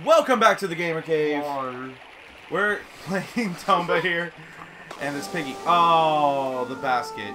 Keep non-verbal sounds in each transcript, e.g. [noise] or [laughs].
Welcome back to the Gamer Cave. We're [laughs] playing Tomba here, and this piggy. Oh, the basket.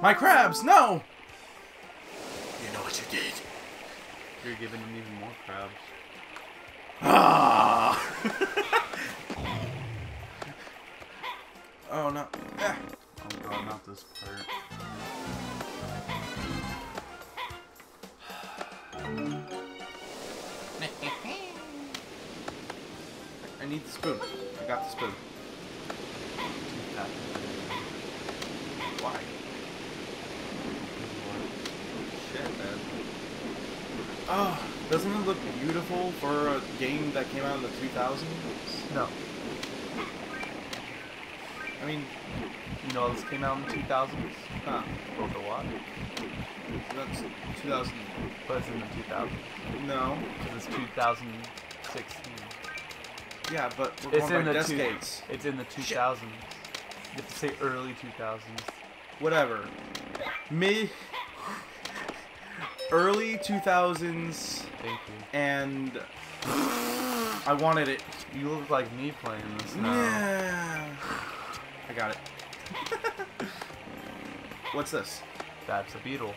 My crabs, no! You know what you did. You're giving him even more crabs. Ah! [laughs] oh no. Ah. Oh god, not this part. I need the spoon. I got the spoon. Why? Shit, man. Oh, doesn't it look beautiful for a game that came out in the 2000s? No. I mean, You know this came out in the 2000s? huh, Overwatch. that's 2000. But it's in the 2000s. No. Because it's 2016. Yeah, but we're It's going in by the two- decades. It's in the 2000s. You have to say early 2000s. Whatever. Me. Early 2000s, Thank you. and I wanted it. You look like me playing this now. Yeah. I got it. [laughs] What's this? That's a beetle.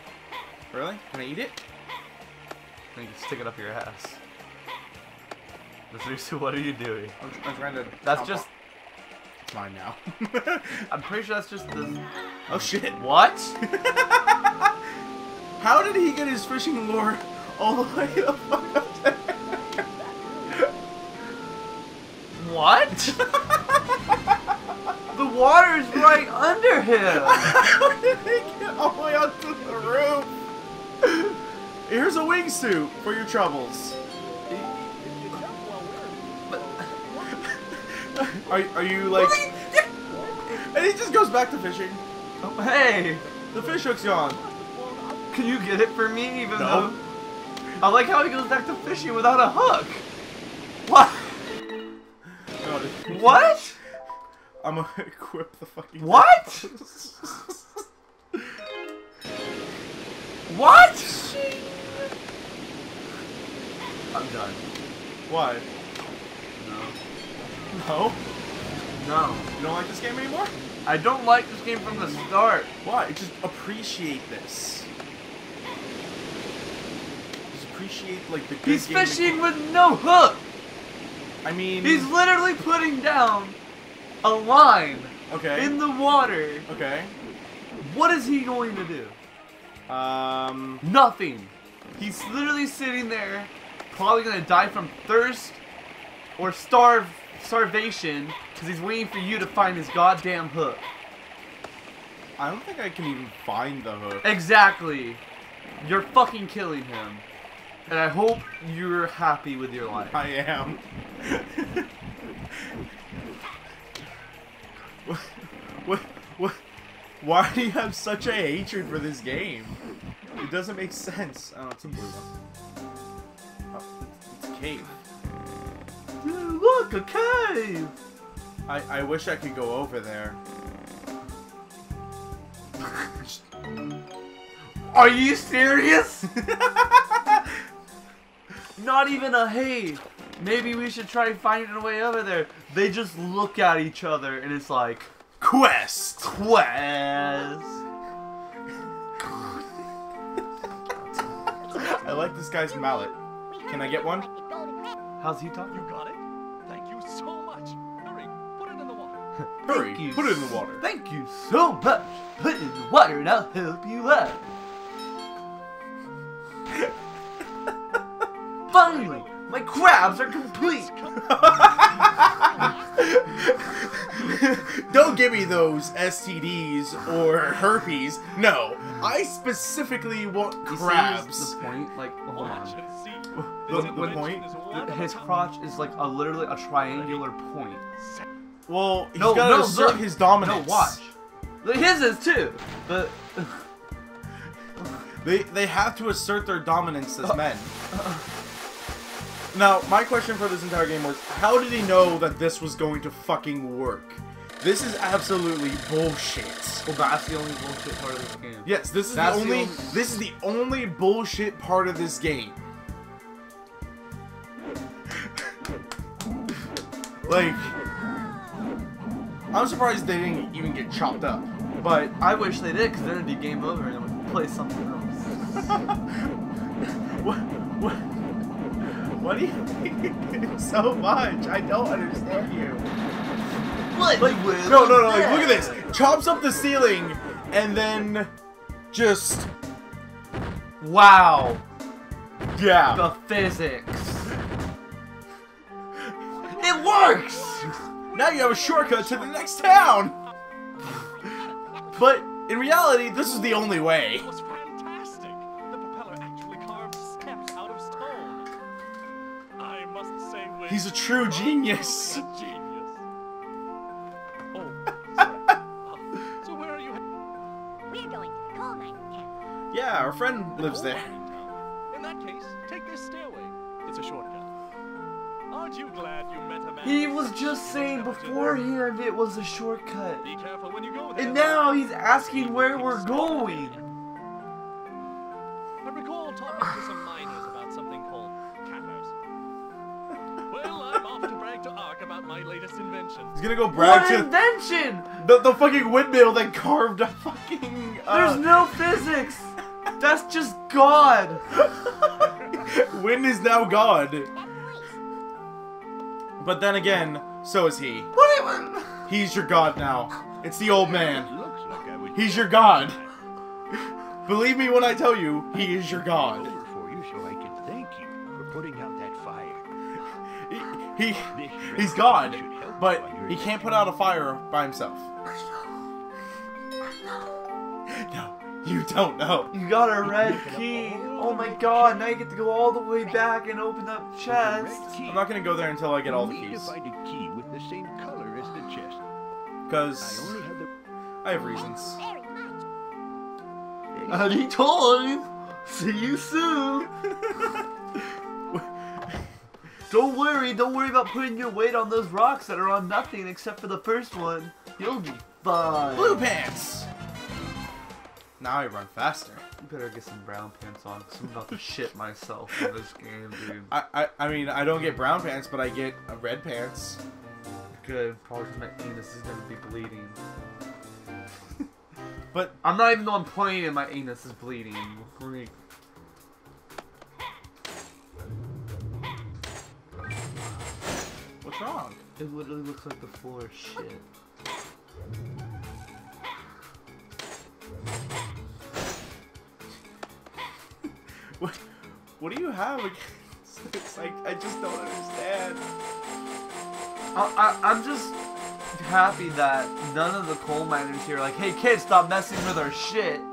Really? Can I eat it? Then you can stick it up your ass. Seriously, what are you doing? I'm, I'm trying to. That's just. It's mine now. [laughs] I'm pretty sure that's just the. oh shit! What? [laughs] How did he get his fishing lure all the way up there? What? [laughs] the water's right under him. How did he get all the way up to the roof? Here's a wingsuit for your troubles. Are, are you like? And he just goes back to fishing. Oh, hey, The fish hook's gone. can you get it for me? Even No. though I like how he goes back to fishing without a hook. What? What? I'm gonna equip the fucking. What? What? I'm done. Why? No. No. No. You don't like this game anymore? I don't like this game from the start. Why? Just appreciate this. Just appreciate like the good He's fishing with no hook. I mean, He's literally putting down a line okay. in the water. okay. What is he going to do? Um. Nothing. He's literally sitting there, probably gonna die from thirst or starve starvation because he's waiting for you to find his goddamn hook. I don't think I can even find the hook. Exactly. You're fucking killing him. And I hope you're happy with your life. I am. what, what? What? Why do you have such a hatred for this game? It doesn't make sense. Oh, it's a blue one. Oh, it's, it's a cave. Look, a cave! I, I wish I could go over there. [laughs] Are you serious? [laughs] Not even a hey. Maybe we should try finding a way over there. They just look at each other and it's like, Quest! quest. I like this guy's mallet. Can I get one? How's he talking? You got it? Hurry, you. put it in the water. Thank you so much. Put it in the water and I'll help you out. [laughs] Finally, my crabs are complete. [laughs] Don't give me those STDs or herpes. No, I specifically want You see crabs. The point, like, hold on. and. The- This the point? is Th- wonderful. His crotch is like a literally a triangular point. Well, he's No, gotta no, assert look. his No, dominance. watch. Look, His is too. But [laughs] They they have to assert their dominance as uh, men. Now, my question for this entire game was, how did he know that this was going to fucking work? This is absolutely bullshit. well, that's the only bullshit part of this game. Yes, this is That's the the only only- this is the only bullshit part of this game. [laughs] Like, I'm surprised they didn't even get chopped up. But I wish they did, because then it'd be game over and then we'd play something else. [laughs] what, what, what do you hate [laughs] so much? I don't understand you. What? Like, no, no, no. Like, look at this. Chops up the ceiling, and then just Wow. yeah. The physics. It works! Now you have a shortcut to the next town. But in reality, this is the only way. It was fantastic. The propeller actually carved steps out of stone. I must say, Wade, He's a true genius. genius. Oh. [laughs] Uh, so where are you? We're going to the coal mine. Yeah, our friend lives there. Aren't you glad you met a man? He was such just saying intelligence? beforehand it was a shortcut. Be careful when you go there. And now he's asking where we're going. I recall talking to some miners about something called cappers. Well, I'm off to brag to Ark about my latest invention. He's gonna go brag What to invention? the, the fucking windmill that carved a fucking. There's Uh, no physics. That's just God. [laughs] Wind is now God. That place. But then again, so is he. What even? He's your God now. It's the old man. Looks like I was He's your God. Believe me when I tell you, he is your God. for you so I can thank you for putting out that fire. He, he This he's God, but he can't put out a fire by himself. You don't know. You got a red key. Oh my God! Now you get to go all the way back and open up the chests. I'm not gonna go there until I get all the keys, find a key with the same color as the chest. I because have I have reasons. Very much. Anytime. See you soon. [laughs] Don't worry, don't worry about putting your weight on those rocks that are on nothing except for the first one. You'll be fine. Blue pants. Now I run faster. You better get some brown pants on, cause I'm about to shit myself in this game, dude. I, I I mean I don't get brown pants, but I get uh, red pants. Good, probably my anus is gonna be bleeding. [laughs] But I'm not even one playing and my anus is bleeding. Freak. what's wrong? It literally looks like the floor is shit. What do you have against? [laughs] It's like I just don't understand. I, I, I'm just happy that none of the coal miners here are like, hey kids, stop messing with our shit. [laughs]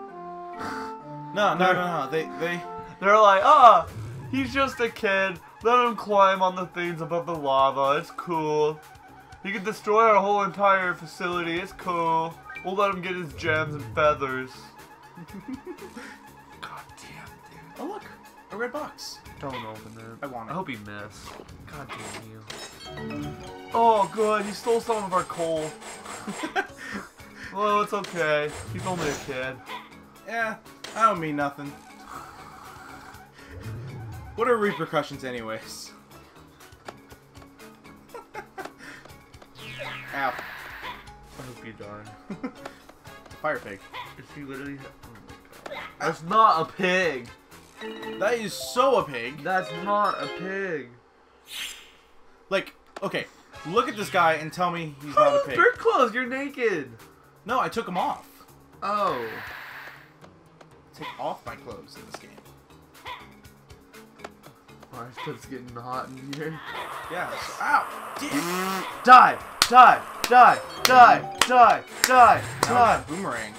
No, no, no, no. They they They're like, ah, he's just a kid. Let him climb on the things above the lava. It's cool. He can destroy our whole entire facility. It's cool. We'll let him get his gems and feathers. [laughs] red box. Don't open it. I want it. I hope he missed. God damn you. Oh, good. He stole some of our coal. [laughs] well, it's okay. He's only a kid. Yeah, I don't mean nothing. What are repercussions, anyways? [laughs] Ow. I hope you die. [laughs] Fire pig. Is he literally? Oh my god. That's not a pig. That is so a pig. That's not a pig. Like, okay, look at this guy and tell me he's not a Oh, pig. your clothes. You're naked. No, I took him off. Oh. Take off my clothes in this game. Oh, it's getting hot in here. Yeah. So, ow! Die! Die! Die! Die! Die! Die! Die! boomerang.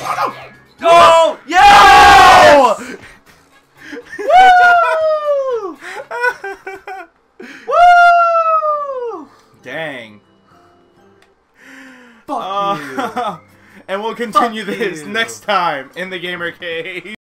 Oh Go! Yeah! no! Woo! Dang. Fuck you. Uh, [laughs] and we'll continue Fuck this you. next time in the Gamer Cave.